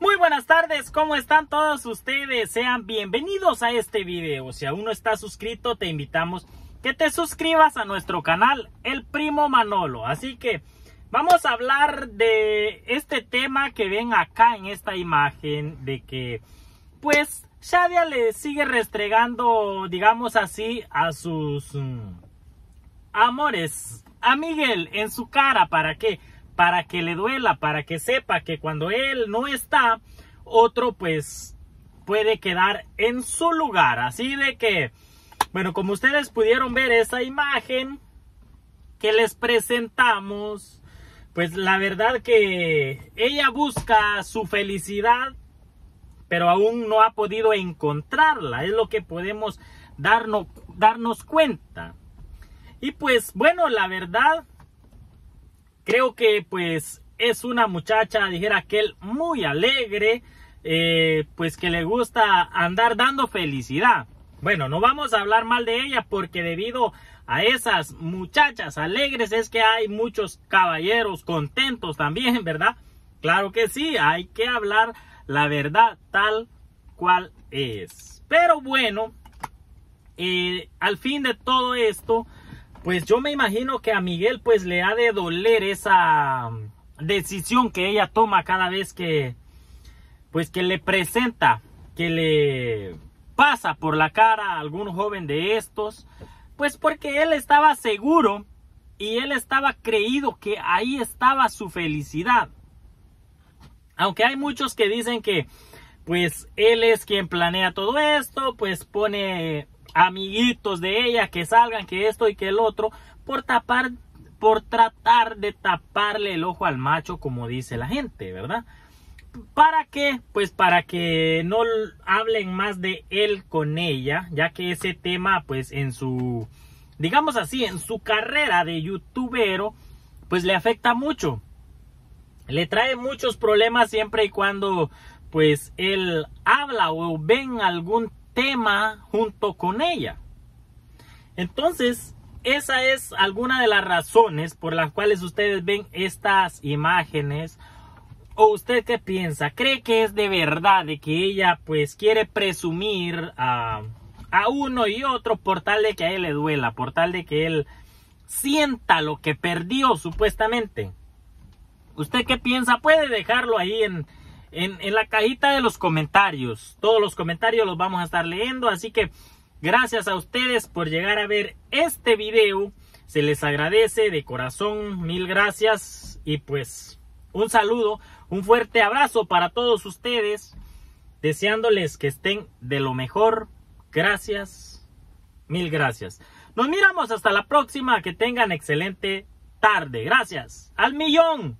Muy buenas tardes, ¿cómo están todos ustedes? Sean bienvenidos a este video. Si aún no estás suscrito, te invitamos que te suscribas a nuestro canal, El Primo Manolo. Así que vamos a hablar de este tema que ven acá en esta imagen, de que pues Shadia le sigue restregando, digamos así, a sus mm, amores, a Miguel en su cara, ¿para qué? Para que le duela, para que sepa que cuando él no está, otro pues puede quedar en su lugar. Así de que, bueno, como ustedes pudieron ver esa imagen que les presentamos, pues la verdad que ella busca su felicidad pero aún no ha podido encontrarla. Es lo que podemos darnos, darnos cuenta. Y pues bueno, la verdad, creo que pues es una muchacha, dijera aquel, muy alegre, eh, pues que le gusta andar dando felicidad. Bueno, no vamos a hablar mal de ella porque debido a esas muchachas alegres es que hay muchos caballeros contentos también, ¿verdad? Claro que sí, hay que hablar la verdad tal cual es. Pero bueno, eh, al fin de todo esto, pues yo me imagino que a Miguel pues le ha de doler esa decisión que ella toma cada vez que pues que le presenta, que le pasa por la cara a algún joven de estos, pues porque él estaba seguro y él estaba creído que ahí estaba su felicidad. Aunque hay muchos que dicen que pues él es quien planea todo esto, pues pone amiguitos de ella que salgan, que esto y que el otro, por tapar, por tratar de taparle el ojo al macho, como dice la gente, ¿verdad? ¿Para qué? Pues para que no hablen más de él con ella, ya que ese tema, pues en su, digamos así, en su carrera de youtubero, pues le afecta mucho le trae muchos problemas siempre y cuando pues él habla o ven algún tema junto con ella. Entonces, esa es alguna de las razones por las cuales ustedes ven estas imágenes. ¿O usted qué piensa? ¿Cree que es de verdad de que ella pues quiere presumir a, a uno y otro por tal de que a él le duela, por tal de que él sienta lo que perdió supuestamente? ¿Usted qué piensa? Puede dejarlo ahí en, la cajita de los comentarios. Todos los comentarios los vamos a estar leyendo. Así que gracias a ustedes por llegar a ver este video. Se les agradece de corazón. Mil gracias. Y pues un saludo, un fuerte abrazo para todos ustedes. Deseándoles que estén de lo mejor. Gracias. Mil gracias. Nos miramos hasta la próxima. Que tengan excelente tarde. Gracias. Al millón.